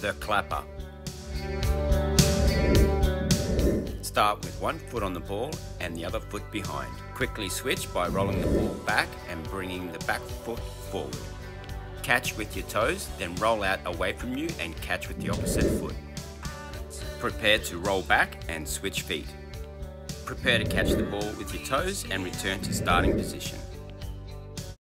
the clapper. Start with one foot on the ball and the other foot behind. Quickly switch by rolling the ball back and bringing the back foot forward. Catch with your toes, then roll out away from you and catch with the opposite foot. Prepare to roll back and switch feet. Prepare to catch the ball with your toes and return to starting position.